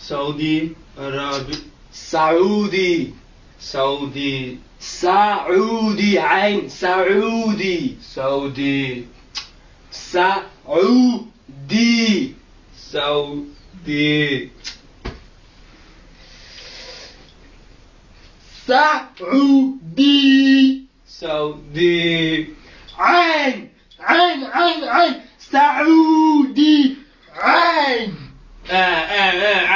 Saudi Arabi. Saudi. Saudi. Saudi عين Saudi. Saudi. Saudi. Saudi. Saudi. Saudi. عين عين عين عين Saudi. عين. آه آه آه.